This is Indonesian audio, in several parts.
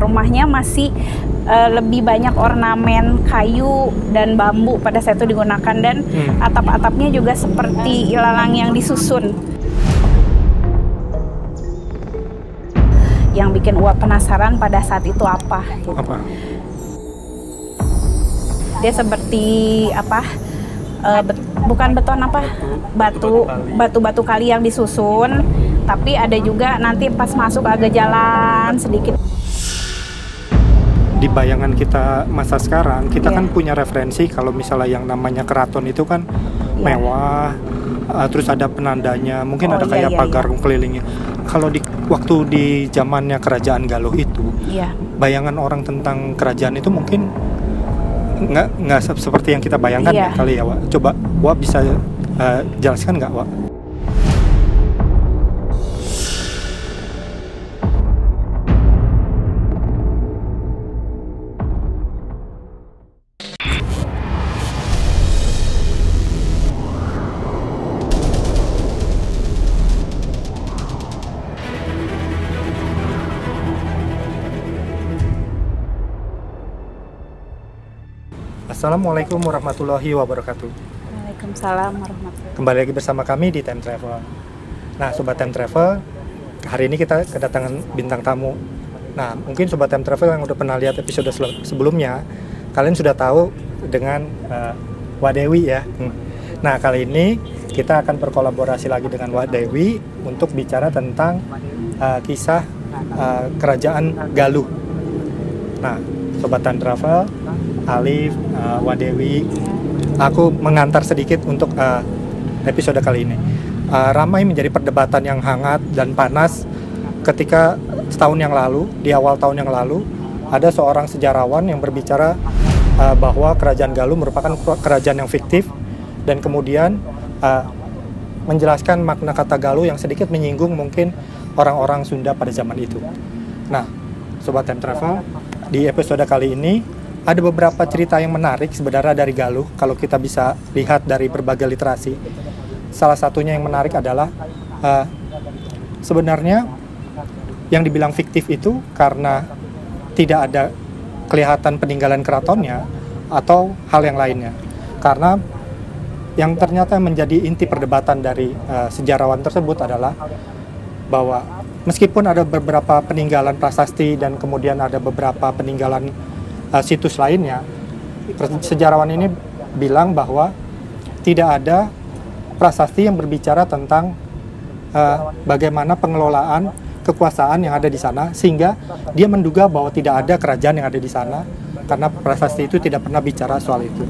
rumahnya masih uh, lebih banyak ornamen kayu dan bambu pada saat itu digunakan dan hmm. atap-atapnya juga seperti ilalang yang disusun. Yang bikin Uap penasaran pada saat itu apa? Gitu. Apa? Dia seperti apa? Uh, bet, bukan beton apa? Batu, batu-batu kali yang disusun tapi ada juga nanti pas masuk agak jalan sedikit di bayangan kita masa sekarang kita yeah. kan punya referensi kalau misalnya yang namanya keraton itu kan yeah. mewah uh, terus ada penandanya mungkin oh, ada iya, kayak yeah, pagar yeah. kelilingnya kalau di waktu di zamannya kerajaan Galuh itu yeah. bayangan orang tentang kerajaan itu mungkin nggak nggak seperti yang kita bayangkan yeah. ya kali ya Wak. coba Wak bisa uh, jelaskan nggak Wak? Assalamualaikum warahmatullahi wabarakatuh. Waalaikumsalam warahmatullahi Kembali lagi bersama kami di Time Travel. Nah, Sobat Time Travel, hari ini kita kedatangan bintang tamu. Nah, mungkin Sobat Time Travel yang udah pernah lihat episode sebelumnya, kalian sudah tahu dengan uh, Wadewi ya. Hmm. Nah, kali ini kita akan berkolaborasi lagi dengan Wadewi untuk bicara tentang uh, kisah uh, kerajaan Galuh. Nah, Sobat Time Travel, Alif, uh, Wadewi. Aku mengantar sedikit untuk uh, episode kali ini. Uh, ramai menjadi perdebatan yang hangat dan panas ketika setahun yang lalu, di awal tahun yang lalu, ada seorang sejarawan yang berbicara uh, bahwa kerajaan Galuh merupakan kerajaan yang fiktif dan kemudian uh, menjelaskan makna kata Galuh yang sedikit menyinggung mungkin orang-orang Sunda pada zaman itu. Nah, sobat time travel, di episode kali ini ada beberapa cerita yang menarik sebenarnya dari Galuh kalau kita bisa lihat dari berbagai literasi. Salah satunya yang menarik adalah uh, sebenarnya yang dibilang fiktif itu karena tidak ada kelihatan peninggalan keratonnya atau hal yang lainnya. Karena yang ternyata menjadi inti perdebatan dari uh, sejarawan tersebut adalah bahwa meskipun ada beberapa peninggalan prasasti dan kemudian ada beberapa peninggalan uh, situs lainnya, sejarawan ini bilang bahwa tidak ada prasasti yang berbicara tentang uh, bagaimana pengelolaan kekuasaan yang ada di sana sehingga dia menduga bahwa tidak ada kerajaan yang ada di sana karena prasasti itu tidak pernah bicara soal itu.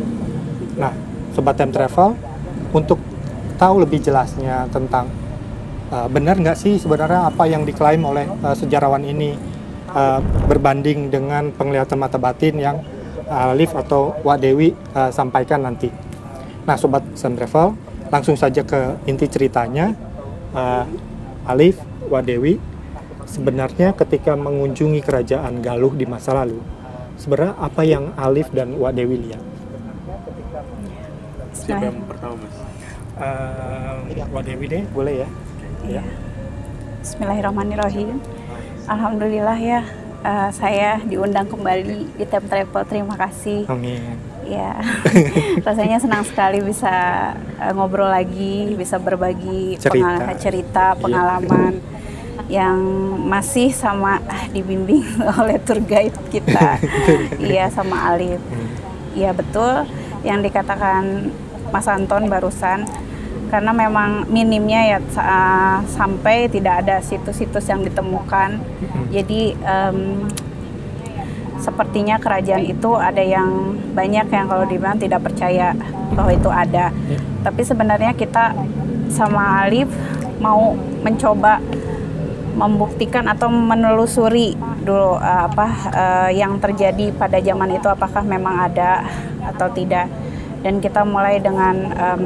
Nah, sobat time travel untuk tahu lebih jelasnya tentang uh, benar nggak sih sebenarnya apa yang diklaim oleh uh, sejarawan ini uh, berbanding dengan penglihatan mata batin yang uh, Alif atau Wak Dewi uh, sampaikan nanti. Nah, sobat Sun Travel, langsung saja ke inti ceritanya. Uh, Alif, Wak Dewi, sebenarnya ketika mengunjungi kerajaan Galuh di masa lalu, sebenarnya apa yang Alif dan Wak Dewi lihat? Siapa yang pertama, Mas? Uh, Wak Dewi deh, boleh ya? Ya. Bismillahirrahmanirrahim. Alhamdulillah ya uh, saya diundang kembali di Time Travel. Terima kasih. Amin. Ya, rasanya senang sekali bisa uh, ngobrol lagi, bisa berbagi cerita, pengalaman, cerita iya. pengalaman yang masih sama uh, dibimbing oleh tour guide kita. Iya, sama Alif. Hmm. Iya betul yang dikatakan Mas Anton barusan karena memang minimnya ya uh, sampai tidak ada situs-situs yang ditemukan. Hmm. Jadi um, sepertinya kerajaan itu ada yang banyak yang kalau dibilang tidak percaya bahwa itu ada. Yeah. Tapi sebenarnya kita sama Alif mau mencoba membuktikan atau menelusuri dulu uh, apa uh, yang terjadi pada zaman itu apakah memang ada atau tidak dan kita mulai dengan um,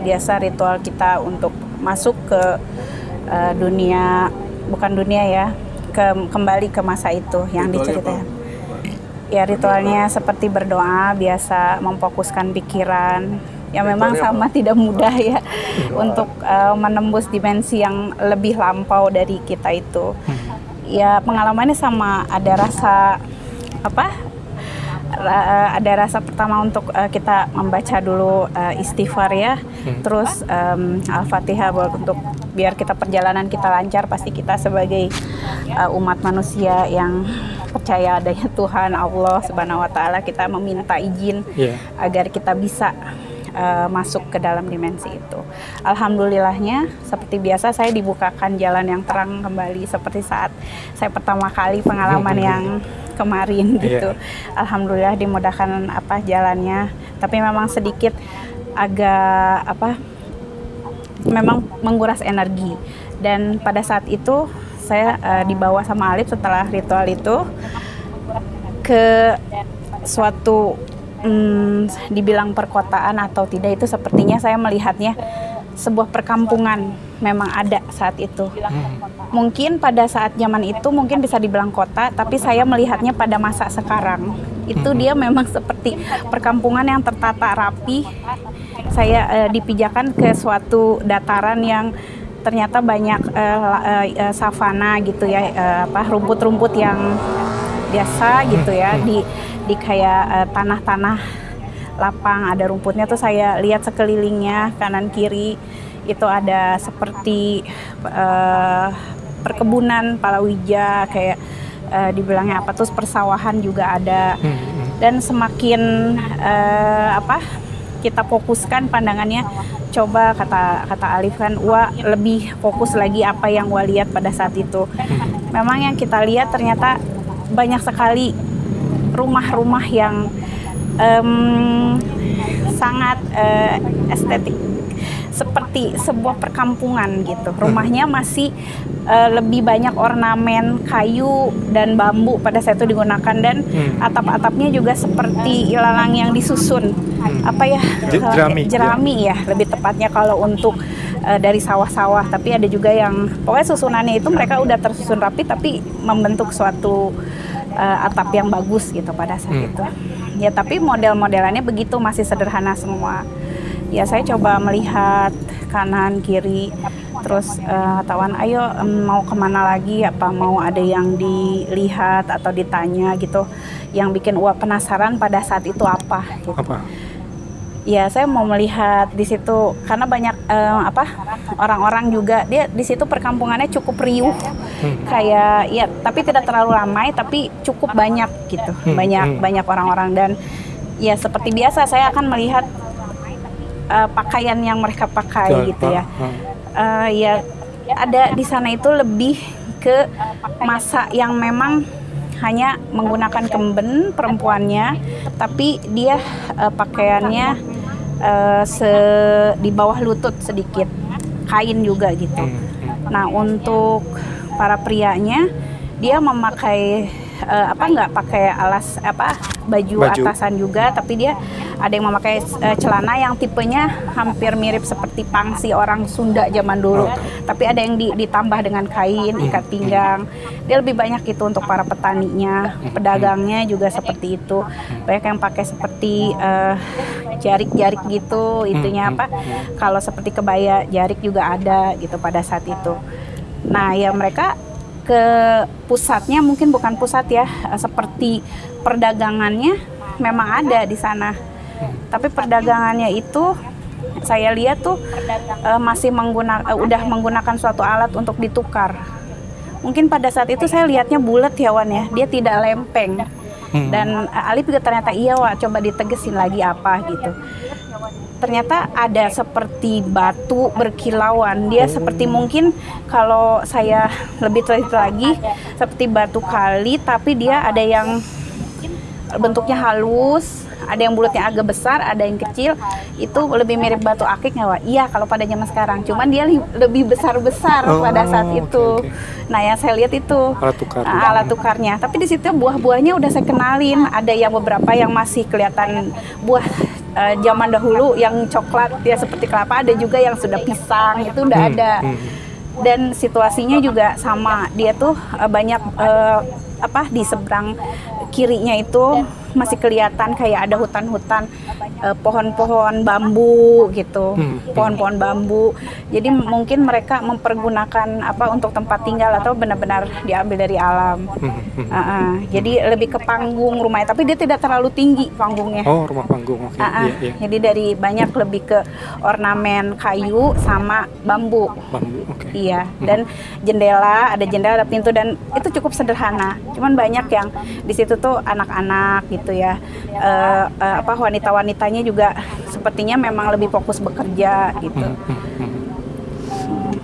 biasa ritual kita untuk masuk ke uh, dunia bukan dunia ya ke kembali ke masa itu yang diceritakan. Ya ritualnya seperti berdoa biasa memfokuskan pikiran. Ya memang sama tidak mudah ya untuk uh, menembus dimensi yang lebih lampau dari kita itu. Hmm. ya pengalamannya sama ada rasa apa ada rasa pertama untuk uh, kita membaca dulu uh, istighfar ya, hmm. terus um, al-fatihah untuk biar kita perjalanan kita lancar. Pasti kita sebagai uh, umat manusia yang percaya adanya Tuhan Allah Subhanahu Wa Taala kita meminta izin yeah. agar kita bisa uh, masuk ke dalam dimensi itu. Alhamdulillahnya seperti biasa saya dibukakan jalan yang terang kembali seperti saat saya pertama kali pengalaman yang kemarin iya. gitu. Yeah. Alhamdulillah dimudahkan apa jalannya, tapi memang sedikit agak apa memang menguras energi dan pada saat itu saya uh, dibawa sama Alif setelah ritual itu ke suatu hmm, dibilang perkotaan atau tidak itu sepertinya saya melihatnya sebuah perkampungan memang ada saat itu. Hmm. Mungkin pada saat zaman itu mungkin bisa dibilang kota, tapi saya melihatnya pada masa sekarang. Itu hmm. dia memang seperti perkampungan yang tertata rapi. Saya uh, dipijakan ke suatu dataran yang ternyata banyak uh, uh, uh, savana gitu ya, uh, apa rumput-rumput yang biasa gitu ya. Di di kayak tanah-tanah uh, lapang ada rumputnya. Tuh saya lihat sekelilingnya kanan kiri itu ada seperti uh, perkebunan palawija kayak uh, dibilangnya apa. Tuh persawahan juga ada. Dan semakin uh, apa kita fokuskan pandangannya coba kata kata Alif kan Wa lebih fokus lagi apa yang Wa lihat pada saat itu. Memang yang kita lihat ternyata banyak sekali rumah-rumah yang um, sangat uh, estetik seperti sebuah perkampungan gitu. Rumahnya masih uh, lebih banyak ornamen kayu dan bambu pada saat itu digunakan dan hmm. atap-atapnya juga seperti ilalang yang disusun. Hmm. Apa ya? Jerami. Jerami ya, lebih tepatnya kalau untuk uh, dari sawah-sawah. Tapi ada juga yang pokoknya susunannya itu mereka udah tersusun rapi tapi membentuk suatu uh, atap yang bagus gitu pada saat hmm. itu ya tapi model-modelannya begitu masih sederhana semua ya saya coba melihat kanan kiri terus uh, tawan ayo um, mau ke mana lagi apa mau ada yang dilihat atau ditanya gitu yang bikin uap penasaran pada saat itu apa gitu. apa ya saya mau melihat di situ karena banyak uh, apa orang-orang juga dia di situ perkampungannya cukup riuh hmm. kayak ya tapi tidak terlalu ramai tapi cukup banyak gitu hmm. banyak hmm. banyak orang-orang dan ya seperti biasa saya akan melihat uh, pakaian yang mereka pakai gitu ya uh, ya ada di sana itu lebih ke masa yang memang hanya menggunakan kemben perempuannya, tapi dia uh, pakaiannya uh, se di bawah lutut sedikit, kain juga gitu. Hmm, hmm. Nah untuk para prianya dia memakai uh, apa nggak pakai alas apa baju, baju atasan juga tapi dia ada yang memakai uh, celana yang tipenya hampir mirip seperti pangsi orang Sunda zaman dulu. Oh. tapi ada yang di, ditambah dengan kain hmm. ikat pinggang. Dia lebih banyak itu untuk para petaninya hmm. pedagangnya juga seperti itu. Banyak yang pakai seperti uh, jarik-jarik gitu itunya apa. kalau seperti kebaya jarik juga ada gitu pada saat itu. Nah ya mereka ke pusatnya mungkin bukan pusat ya eh, seperti perdagangannya memang ada di sana tapi perdagangannya itu saya lihat tuh uh, masih menggunakan uh, udah menggunakan suatu alat untuk ditukar mungkin pada saat itu saya lihatnya bulat ya Wan ya dia tidak lempeng hmm. dan uh, Alif juga ternyata iya Wak coba ditegesin lagi apa gitu ternyata ada seperti batu berkilauan. Dia oh. seperti mungkin kalau saya lebih teliti lagi seperti batu kali tapi dia ada yang bentuknya halus, ada yang bulutnya agak besar, ada yang kecil. Itu lebih mirip batu akik nggak, Wak? Iya, kalau pada zaman sekarang. Cuman dia lebih besar-besar oh, pada saat itu. Okay, Nah, yang saya lihat itu alat tukar. Nah, alat tukarnya. Tapi di situ buah-buahnya udah saya kenalin. Ada yang beberapa yang masih kelihatan buah uh, zaman dahulu yang coklat ya seperti kelapa ada juga yang sudah pisang itu udah hmm, ada hmm. dan situasinya juga sama dia tuh uh, banyak uh, apa di seberang kirinya itu masih kelihatan kayak ada hutan-hutan eh, pohon-pohon bambu gitu, Hmm. pohon-pohon bambu. Jadi mungkin mereka mempergunakan apa untuk tempat tinggal atau benar-benar diambil dari alam. Hmm, hmm. Ah, ah. Jadi lebih ke panggung rumahnya, tapi dia tidak terlalu tinggi panggungnya. Oh, rumah panggung. Oke. Ah, ah. Iya, iya. Jadi dari banyak lebih ke ornamen kayu sama bambu. Bambu. Oke. Iya, dan jendela, ada jendela, ada pintu dan itu cukup sederhana. Cuman banyak yang di situ tuh anak-anak gitu ya. Eh, eh, apa wanita-wanitanya juga sepertinya memang lebih fokus bekerja gitu. Hmm, hmm, hmm.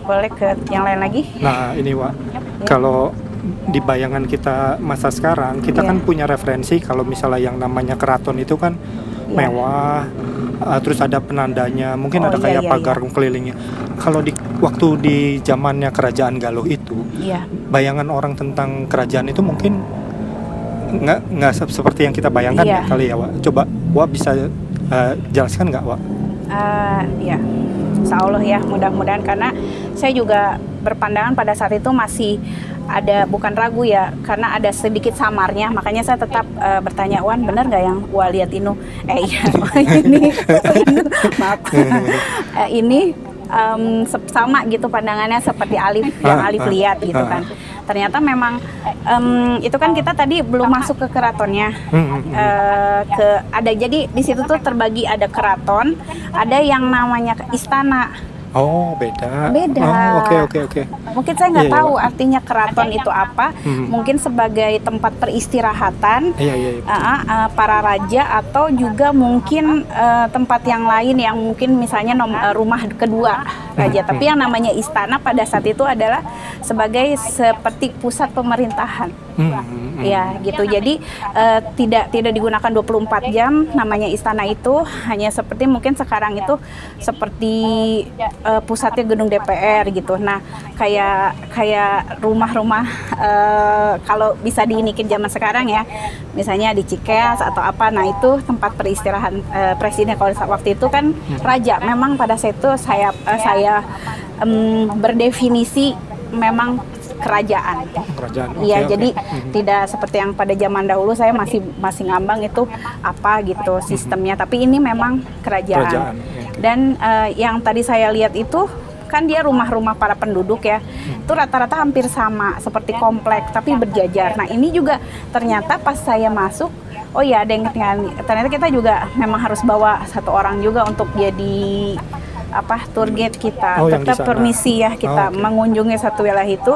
Boleh ke yang lain lagi? Nah, ini Wak, kalau di bayangan kita masa sekarang, kita Iya. kan punya referensi kalau misalnya yang namanya keraton itu kan Iya. mewah, uh, terus ada penandanya, mungkin Oh, ada iya, kayak iya, pagar kelilingnya. Kalau di waktu di zamannya kerajaan Galuh itu, Iya. bayangan orang tentang kerajaan itu mungkin nggak nggak se- seperti yang kita bayangkan Iya. ya kali ya Wak. Coba Wak bisa uh, jelaskan nggak Wak? Eh, ya, insya Allah ya mudah-mudahan karena saya juga berpandangan pada saat itu masih ada bukan ragu ya karena ada sedikit samarnya makanya saya tetap eh, bertanya Wan benar nggak yang Wah lihat ini eh iya ini maaf ini em, sep- sama gitu pandangannya seperti Alif yang Ah, Alif ah, lihat gitu ah. kan ternyata memang em, itu kan kita tadi belum masuk ke keratonnya eh, ke ada jadi di situ tuh terbagi ada keraton, ada yang namanya istana. Oh beda. Beda. Oh, Oke oke oke. Mungkin saya nggak Iya, iya, tahu artinya keraton itu apa. Hmm. Mungkin sebagai tempat peristirahatan Iya iya. iya. uh, uh, uh, para raja atau juga mungkin uh, tempat yang lain yang mungkin misalnya nom- uh, rumah kedua raja. Hmm. Tapi yang namanya istana pada saat itu adalah sebagai seperti pusat pemerintahan. Hmm, hmm, hmm. Ya gitu. Jadi eh, tidak tidak digunakan 24 jam namanya istana itu hanya seperti mungkin sekarang itu seperti eh, pusatnya gedung DPR gitu. Nah, kayak kayak rumah-rumah eh, kalau bisa diinikin zaman sekarang ya. Misalnya di Cikeas atau apa. Nah, itu tempat peristirahat eh, presiden kalau saat waktu itu kan raja. Memang pada saat itu saya eh, saya em, berdefinisi memang kerajaan. Kerajaan. Iya, oke. jadi Hmm. tidak seperti yang pada zaman dahulu saya masih masih ngambang itu apa gitu sistemnya. Tapi ini memang kerajaan. Kerajaan, oke. Dan eh, yang tadi saya lihat itu kan dia rumah-rumah para penduduk ya. Itu rata-rata hampir sama seperti komplek tapi berjajar. Nah, ini juga ternyata pas saya masuk Oh iya, ada yang. Ternyata kita juga memang harus bawa satu orang juga untuk jadi apa tour guide kita. Oh, Tetap permisi ya kita Oh, oke. mengunjungi satu wilayah itu.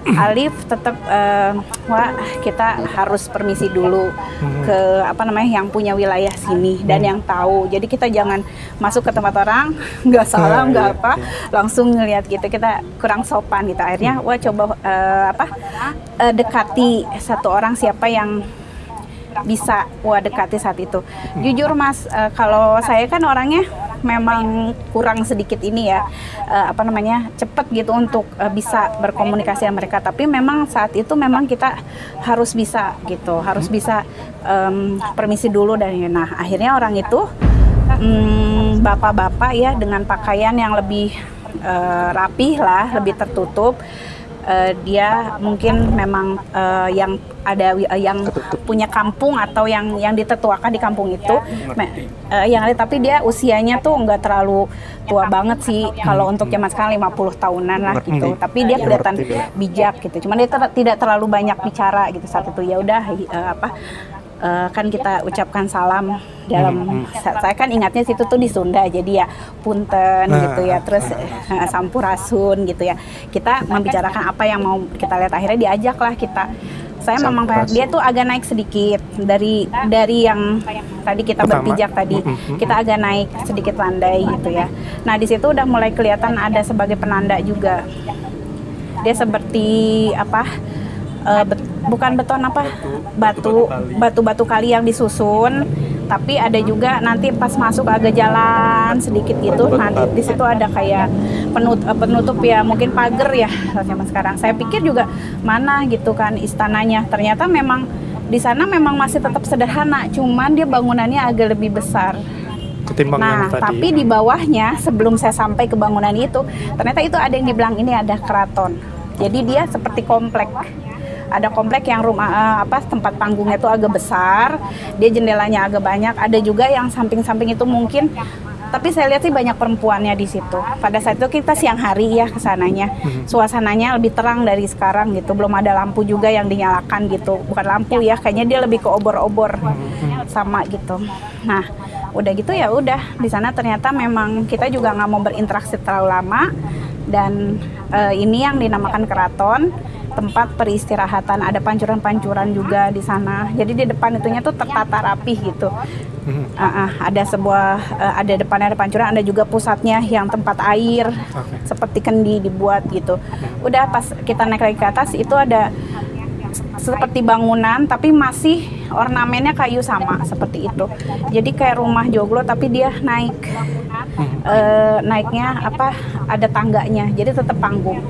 Alif tetap eh, wah kita harus permisi dulu Hmm. ke apa namanya yang punya wilayah sini dan yang tahu. Jadi kita jangan masuk ke tempat orang nggak salam Ah, nggak iya, apa langsung ngelihat gitu kita kurang sopan gitu. Akhirnya wah coba eh, apa eh, dekati satu orang siapa yang bisa wah dekati saat itu. Jujur Mas, eh, kalau saya kan orangnya memang kurang sedikit ini ya eh, apa namanya cepet gitu untuk eh, bisa berkomunikasi sama mereka. Tapi memang saat itu memang kita harus bisa gitu, harus bisa em, permisi dulu dan nah akhirnya orang itu mm, bapak-bapak ya dengan pakaian yang lebih eh, rapih lah, lebih tertutup. Eh, dia mungkin memang eh, yang ada eh, yang punya kampung atau yang yang ditetuakan di kampung itu. Me- eh, yang ada tapi dia usianya tuh nggak terlalu tua banget sih kalau untuk zaman sekarang 50 tahunan lah gitu. Tapi dia kelihatan Ngerti, ya. bijak gitu. Cuman dia ter- tidak terlalu banyak bicara gitu saat itu. Ya udah eh, apa eh, kan kita ucapkan salam dalam sa- saya kan ingatnya situ tuh di Sunda jadi ya punten Nah, gitu ya. terus eh, sampurasun gitu ya. Kita membicarakan apa yang mau kita lihat akhirnya diajak lah kita. Saya memang dia tuh agak naik sedikit dari dari yang tadi kita Pertama. berpijak tadi. Mm-mm. kita agak naik sedikit landai gitu ya. Nah di situ udah mulai kelihatan ada sebagai penanda juga. Dia seperti apa bet- bukan beton apa? Batu. Batu batu. kali. Yang disusun. Tapi ada juga nanti pas masuk agak jalan sedikit gitu nah di, situ ada kayak penut- penutup ya mungkin pagar ya zaman sekarang. Saya pikir juga mana gitu kan istananya. Ternyata memang di sana memang masih tetap sederhana cuman dia bangunannya agak lebih besar. Ketimbang Nah, yang tadi. tapi di bawahnya sebelum saya sampai ke bangunan itu, ternyata itu ada yang dibilang ini ada keraton. Jadi dia seperti komplek. Ada komplek yang rumah uh, apa tempat panggungnya itu agak besar, dia jendelanya agak banyak. Ada juga yang samping-samping itu mungkin tapi saya lihat sih banyak perempuannya di situ. Pada saat itu kita siang hari ya ke sananya, hmm. suasananya lebih terang dari sekarang gitu. Belum ada lampu juga yang dinyalakan gitu, bukan lampu ya, kayaknya dia lebih ke obor-obor hmm. sama gitu. Nah, udah gitu ya udah di sana ternyata memang kita juga nggak mau berinteraksi terlalu lama dan uh, ini yang dinamakan keraton tempat peristirahatan. Ada pancuran-pancuran juga di sana. Jadi di depan itunya tuh tertata rapi gitu. Uh, uh, ada sebuah uh, ada depannya ada pancuran ada juga pusatnya yang tempat air okay. seperti kendi dibuat gitu. Hmm. udah pas kita naik lagi ke atas itu ada seperti bangunan tapi masih ornamennya kayu sama seperti itu. Jadi kayak rumah joglo tapi dia naik. E, naiknya apa ada tangganya. Jadi tetap panggung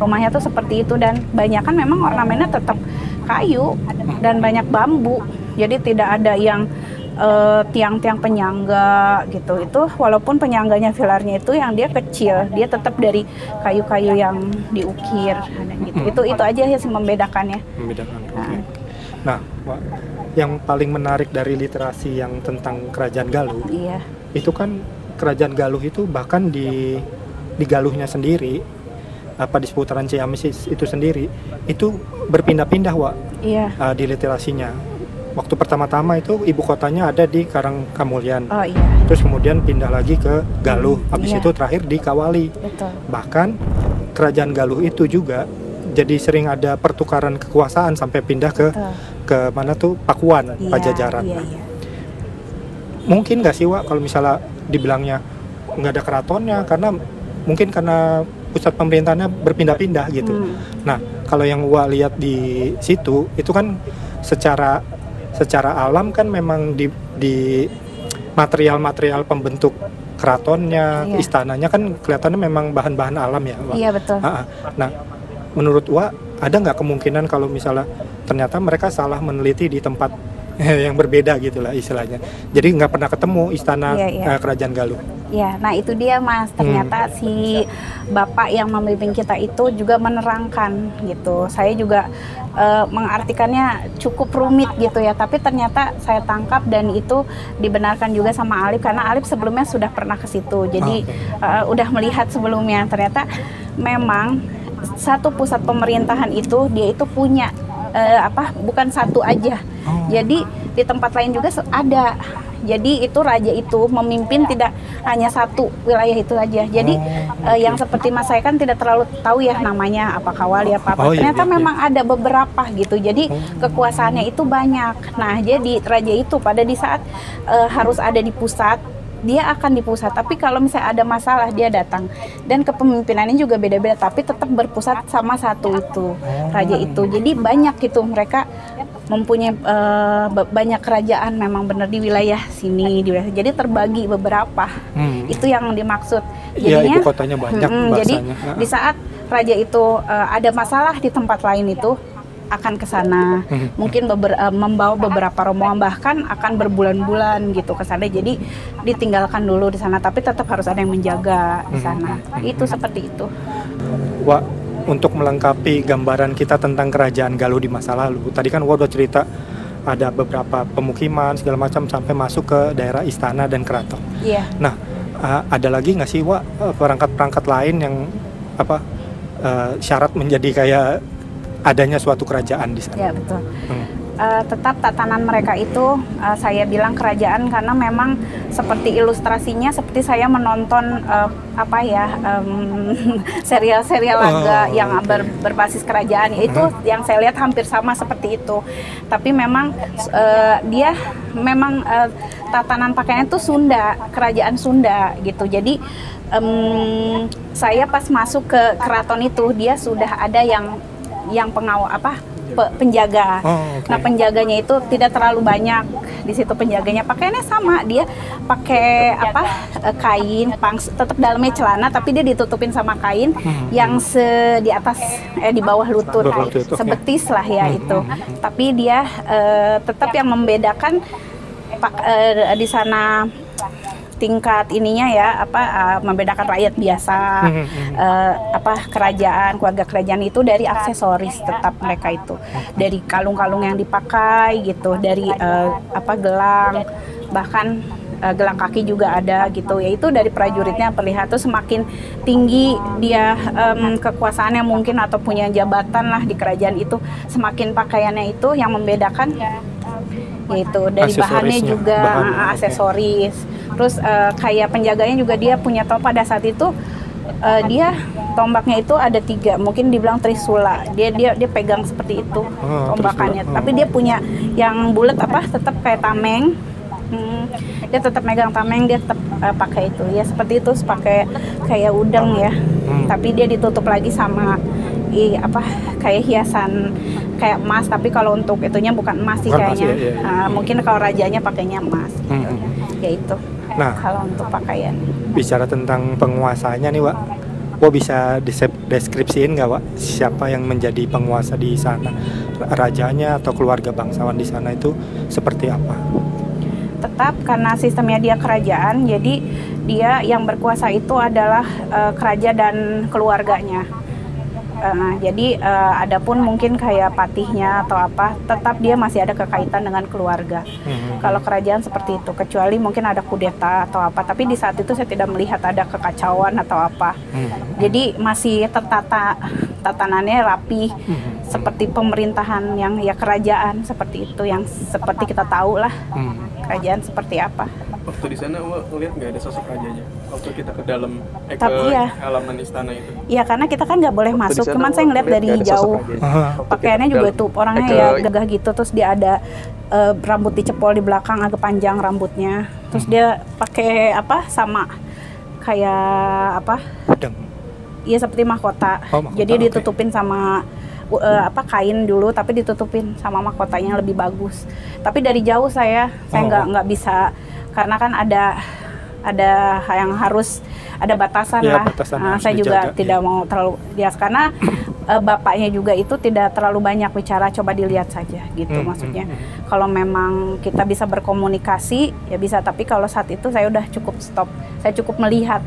rumahnya tuh seperti itu dan banyak kan memang ornamennya tetap kayu dan banyak bambu jadi tidak ada yang uh, tiang-tiang penyangga gitu itu walaupun penyangganya filarnya itu yang dia kecil dia tetap dari kayu-kayu yang diukir gitu hmm. itu itu aja sih membedakannya membedakan nah. Okay. nah yang paling menarik dari literasi yang tentang kerajaan Galuh iya. itu kan kerajaan Galuh itu bahkan di di Galuhnya sendiri apa di seputaran Ciamis itu sendiri itu berpindah-pindah wa iya. uh, di literasinya waktu pertama-tama itu ibu kotanya ada di Karangkamulian. Oh iya. Terus kemudian pindah lagi ke Galuh. Hmm, Habis iya. itu terakhir di Kawali. Betul. Bahkan kerajaan Galuh itu juga jadi sering ada pertukaran kekuasaan sampai pindah ke Betul. ke mana tuh Pakuan, iya, Pajajaran. Iya, iya. Mungkin nggak sih Wak kalau misalnya dibilangnya nggak ada keratonnya karena mungkin karena pusat pemerintahannya berpindah-pindah gitu. Hmm. Nah, kalau yang Wak lihat di situ itu kan secara secara alam kan memang di di material-material pembentuk keratonnya, iya. istananya kan kelihatannya memang bahan-bahan alam ya. Iya betul. Nah, menurut Wa ada nggak kemungkinan kalau misalnya ternyata mereka salah meneliti di tempat yang berbeda gitulah istilahnya. Jadi nggak pernah ketemu istana iya, iya. Uh, kerajaan Galuh. Ya, nah itu dia Mas. Ternyata hmm. si bapak yang membimbing kita itu juga menerangkan gitu. Saya juga uh, mengartikannya cukup rumit gitu ya. Tapi ternyata saya tangkap dan itu dibenarkan juga sama Alif karena Alif sebelumnya sudah pernah ke situ. Jadi okay. uh, eh, udah melihat sebelumnya. Ternyata memang satu pusat pemerintahan itu dia itu punya uh, apa bukan satu aja. Oh. Jadi di tempat lain juga ada jadi itu raja itu memimpin tidak hanya satu wilayah itu aja. Jadi oh, uh, yang seperti Mas saya kan tidak terlalu tahu ya namanya apa kawali apa apa. Oh, iya, Ternyata iya, memang iya. ada beberapa gitu. Jadi oh. kekuasaannya itu banyak. Nah, jadi raja itu pada di saat uh, harus ada di pusat dia akan di pusat. Tapi kalau misalnya ada masalah dia datang. Dan kepemimpinannya juga beda-beda tapi tetap berpusat sama satu itu raja itu. Jadi banyak gitu mereka mempunyai uh, banyak kerajaan memang benar di wilayah sini di wilayah jadi terbagi beberapa. Hmm. itu yang dimaksud. Iya, jadinya ya, ibu kotanya banyak hmm, jadi di saat raja itu uh, ada masalah di tempat lain itu akan ke sana hmm. mungkin beber, uh, membawa beberapa rombongan bahkan akan berbulan-bulan gitu ke sana jadi ditinggalkan dulu di sana tapi tetap harus ada yang menjaga di sana hmm. itu seperti itu Wah untuk melengkapi gambaran kita tentang kerajaan Galuh di masa lalu. Tadi kan gua udah cerita ada beberapa pemukiman segala macam sampai masuk ke daerah istana dan keraton. Iya. Yeah. Nah, uh, ada lagi nggak sih Wak eh, perangkat-perangkat lain yang apa uh, syarat menjadi kayak adanya suatu kerajaan di sana? Iya betul. Hmm uh, tetap tatanan mereka itu uh, saya bilang kerajaan karena memang seperti ilustrasinya seperti saya menonton uh, apa ya serial-serial um, laga oh, yang okay. ber, berbasis kerajaan itu uh -huh. yang saya lihat hampir sama seperti itu tapi memang uh, dia memang uh, tatanan pakaiannya itu Sunda kerajaan Sunda gitu jadi um, saya pas masuk ke keraton itu dia sudah ada yang yang pengawal apa penjaga. Oh, okay. Nah penjaganya itu tidak terlalu banyak di situ penjaganya pakaiannya sama dia pakai apa eh, kain pangs tetap dalamnya celana tapi dia ditutupin sama kain hmm. yang se di atas eh di bawah lutut, lutut sebetis lah ya hmm. itu. Hmm. Tapi dia eh, tetap yang membedakan pak, eh, di sana tingkat ininya ya apa uh, membedakan rakyat biasa uh, apa kerajaan keluarga kerajaan itu dari aksesoris tetap mereka itu. Dari kalung-kalung yang dipakai gitu dari uh, apa gelang bahkan uh, gelang kaki juga ada gitu. Yaitu dari prajuritnya terlihat tuh semakin tinggi dia um, kekuasaannya mungkin atau punya jabatan lah di kerajaan itu semakin pakaiannya itu yang membedakan yaitu dari bahannya juga. Bahan, uh, aksesoris. Terus uh, kayak penjaganya juga dia punya tombak pada saat itu uh, dia tombaknya itu ada tiga. Mungkin dibilang trisula. Dia dia dia pegang seperti itu oh, tombakannya. Oh. tapi dia punya yang bulat apa tetap kayak tameng. Hmm, dia tetap megang tameng dia tetap uh, pakai itu. Ya seperti itu pakai kayak udang ya. Hmm. tapi dia ditutup lagi sama i, apa kayak hiasan kayak emas tapi kalau untuk itunya bukan emas sih bukan kayaknya. emas, ya, ya, ya. Uh, mungkin kalau rajanya pakainya emas gitu. hmm. ya itu. Nah. Kalau untuk pakaian. Bicara tentang penguasanya nih Wak. Wak bisa deskripsiin nggak Wak siapa yang menjadi penguasa di sana? Rajanya atau keluarga bangsawan di sana itu seperti apa? Tetap karena sistemnya dia kerajaan jadi dia yang berkuasa itu adalah uh, keraja dan keluarganya Uh, jadi uh, adapun mungkin kayak patihnya atau apa, tetap dia masih ada kekaitan dengan keluarga. Hmm. Kalau kerajaan seperti itu, kecuali mungkin ada kudeta atau apa. Tapi di saat itu saya tidak melihat ada kekacauan atau apa. Hmm. Jadi masih tertata tatanannya rapi, hmm. seperti pemerintahan yang ya kerajaan seperti itu, yang seperti kita tahu lah hmm. Kerajaan seperti apa? Waktu di sana ngeliat nggak ada sosok rajanya? Waktu kita ke dalam eh, ke iya. halaman istana itu. Iya karena kita kan nggak boleh waktu masuk. cuman saya ngeliat dari jauh. pakaiannya juga tuh orangnya ya gagah gitu. Terus dia ada uh, rambut dicepol di belakang agak panjang rambutnya. Terus hmm. dia pakai apa sama kayak apa? Iya seperti mahkota. Oh, mahkota Jadi ditutupin okay. sama uh, apa kain dulu tapi ditutupin sama mahkotanya yang lebih bagus. Tapi dari jauh saya saya nggak oh. nggak bisa karena kan ada ada yang harus ada batasan ya, lah. Batasan nah, saya juga dijaga, tidak ya. mau terlalu bias karena uh, bapaknya juga itu tidak terlalu banyak bicara. Coba dilihat saja gitu hmm, maksudnya. Hmm, hmm. Kalau memang kita bisa berkomunikasi ya bisa. Tapi kalau saat itu saya udah cukup stop. Saya cukup melihat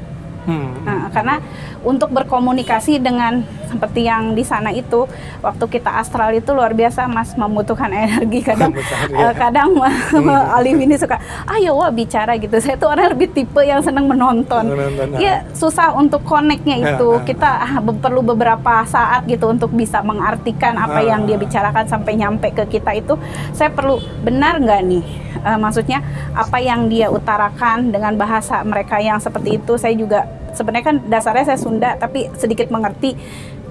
Hmm. Nah, karena untuk berkomunikasi dengan seperti yang di sana itu waktu kita astral itu luar biasa mas membutuhkan energi. Kadang uh, kadang hmm. Alif ini suka ayo wah bicara gitu. Saya tuh orang lebih tipe yang senang menonton. Ya susah untuk koneknya ya, itu. ya, kita ah, perlu beberapa saat gitu untuk bisa mengartikan apa ah. yang dia bicarakan sampai nyampe ke kita itu. Saya perlu benar nggak nih? Uh, maksudnya apa yang dia utarakan dengan bahasa mereka yang seperti itu saya juga sebenarnya kan dasarnya saya Sunda tapi sedikit mengerti.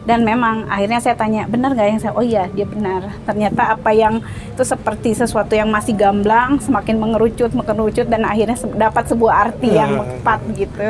Dan memang akhirnya saya tanya benar nggak yang saya? Oh iya dia benar. Ternyata apa yang itu seperti sesuatu yang masih gamblang semakin mengerucut mengerucut dan akhirnya dapat sebuah arti hmm. yang tepat gitu.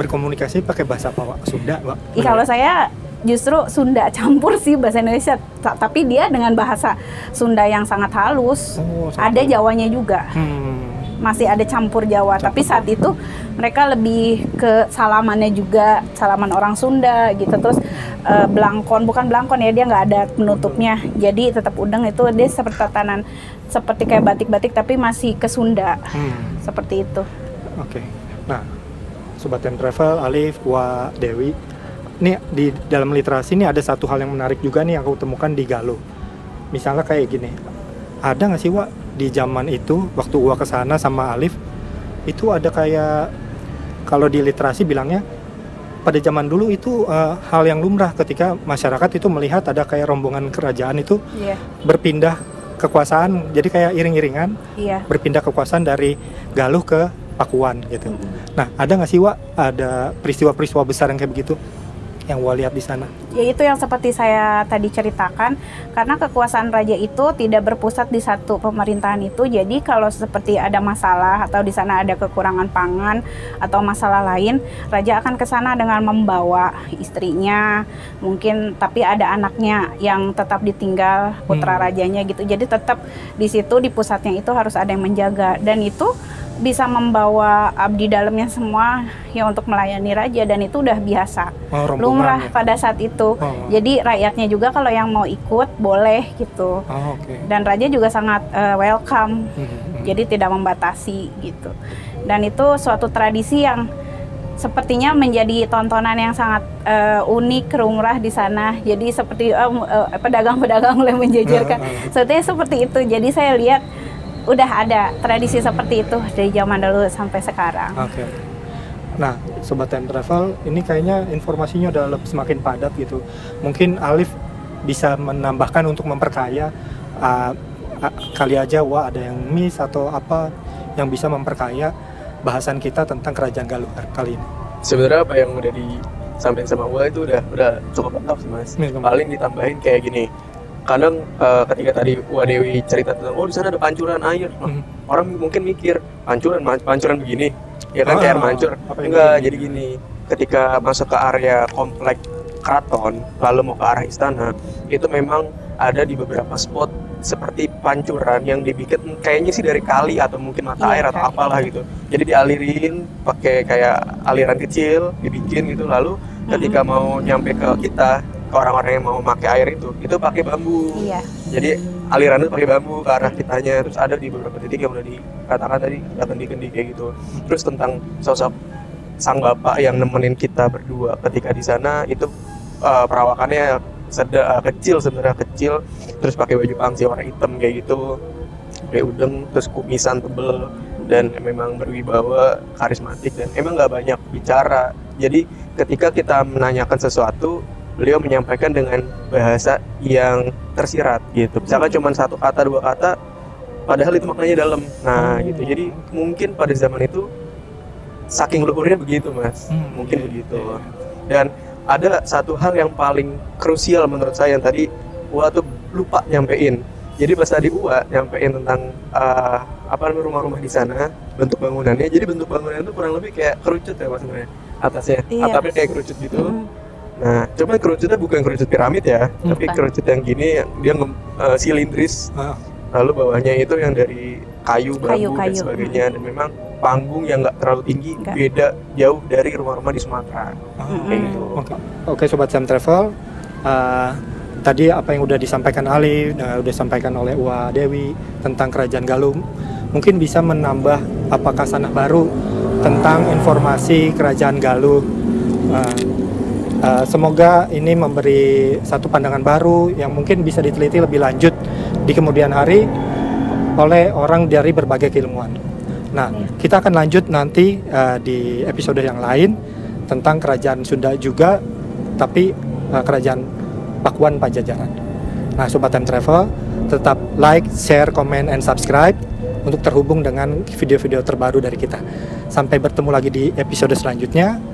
Berkomunikasi pakai bahasa apa Pak? Sunda Pak? kalau saya justru Sunda campur sih bahasa Indonesia. Tapi dia dengan bahasa Sunda yang sangat halus. Oh, ada Jawanya juga. Hmm. Masih ada campur Jawa campur. tapi saat itu mereka lebih ke salamannya juga salaman orang Sunda gitu terus uh, belangkon bukan belangkon ya dia nggak ada penutupnya jadi tetap udang itu dia seperti tatanan seperti kayak batik-batik tapi masih ke Sunda hmm. seperti itu oke okay. nah sobat time travel Alif Wa Dewi ini di dalam literasi ini ada satu hal yang menarik juga nih yang aku temukan di Galuh. Misalnya kayak gini, ada nggak sih Wak di zaman itu waktu Wak ke sana sama Alif itu ada kayak kalau di literasi bilangnya pada zaman dulu itu uh, hal yang lumrah ketika masyarakat itu melihat ada kayak rombongan kerajaan itu yeah. berpindah kekuasaan jadi kayak iring-iringan yeah. berpindah kekuasaan dari Galuh ke Pakuan gitu. Mm -hmm. Nah ada nggak sih Wak ada peristiwa-peristiwa besar yang kayak begitu? Yang gue lihat di sana? Ya itu yang seperti saya tadi ceritakan, karena kekuasaan raja itu tidak berpusat di satu pemerintahan itu. Jadi kalau seperti ada masalah atau di sana ada kekurangan pangan atau masalah lain, raja akan ke sana dengan membawa istrinya, mungkin tapi ada anaknya yang tetap ditinggal putra hmm. rajanya gitu. Jadi tetap di situ di pusatnya itu harus ada yang menjaga dan itu bisa membawa abdi dalamnya semua ya untuk melayani raja dan itu udah biasa oh, lumrah ya? pada saat itu. Oh. Jadi rakyatnya juga kalau yang mau ikut boleh gitu. Oh, okay. Dan raja juga sangat uh, welcome. Hmm, hmm, hmm. Jadi tidak membatasi gitu. Dan itu suatu tradisi yang sepertinya menjadi tontonan yang sangat uh, unik lumrah di sana. Jadi seperti pedagang-pedagang uh, uh, mulai menjejerkan. Sebetulnya seperti itu. Jadi saya lihat udah ada tradisi seperti itu dari zaman dulu sampai sekarang. Oke. Okay. Nah, sobat time travel, ini kayaknya informasinya udah lebih semakin padat gitu. Mungkin Alif bisa menambahkan untuk memperkaya uh, uh, kali aja wah ada yang miss atau apa yang bisa memperkaya bahasan kita tentang kerajaan Galuh kali ini. Sebenarnya apa yang udah disampaikan sama gua itu udah udah cukup lengkap sih mas. Paling ditambahin kayak gini kadang uh, ketika tadi Wadewi cerita tentang oh di sana ada pancuran air. Hmm. orang mungkin mikir pancuran pancuran begini. Ya kan ah, kayak air mancur enggak jadi gini ketika masuk ke area komplek keraton lalu mau ke arah istana itu memang ada di beberapa spot seperti pancuran yang dibikin kayaknya sih dari kali atau mungkin mata iya, air atau apalah gitu. jadi dialirin pakai kayak aliran kecil dibikin gitu. Lalu ketika mau nyampe ke kita orang-orang yang mau pakai air itu itu pakai bambu. Iya. jadi aliran itu pakai bambu ke arah kitanya terus ada di beberapa titik yang udah dikatakan tadi udah kendi-kendi kayak gitu. Terus tentang sosok sang bapak yang nemenin kita berdua ketika di sana itu uh, perawakannya seda uh, kecil sebenarnya kecil. Terus pakai baju pangsi warna hitam kayak gitu kayak udeng terus kumisan tebel dan memang berwibawa karismatik dan emang nggak banyak bicara. Jadi ketika kita menanyakan sesuatu beliau menyampaikan dengan bahasa yang tersirat gitu. Misalkan cuma satu kata dua kata padahal itu maknanya dalam. Nah gitu. Jadi mungkin pada zaman itu saking luhurnya begitu mas. Hmm. mungkin begitu. dan ada satu hal yang paling krusial menurut saya yang tadi Ua tuh lupa nyampein. Jadi pas tadi Ua nyampein tentang uh, apa namanya rumah-rumah di sana bentuk bangunannya. Jadi bentuk bangunannya itu kurang lebih kayak kerucut ya mas sebenarnya atasnya. Iya. atapnya kayak kerucut gitu. Hmm Nah, cuma kerucutnya bukan kerucut piramid ya, hmm. tapi kerucut yang gini dia uh, silindris. Ah. Lalu bawahnya itu yang dari kayu, bambu kayu, kayu. dan sebagainya dan memang panggung yang nggak terlalu tinggi, Enggak. beda jauh dari rumah-rumah di Sumatera. Ah. Kayak gitu. Oke, okay. sobat Sam Travel. Uh, tadi apa yang udah disampaikan Ali, uh, udah disampaikan oleh Uwa Dewi tentang Kerajaan Galuh, mungkin bisa menambah apakah sanah baru tentang informasi Kerajaan Galuh. Uh, Uh, semoga ini memberi satu pandangan baru yang mungkin bisa diteliti lebih lanjut di kemudian hari oleh orang dari berbagai keilmuan. Nah, kita akan lanjut nanti uh, di episode yang lain tentang kerajaan Sunda juga, tapi uh, kerajaan Pakuan Pajajaran. Nah, sobat time travel, tetap like, share, comment, and subscribe untuk terhubung dengan video-video terbaru dari kita. Sampai bertemu lagi di episode selanjutnya.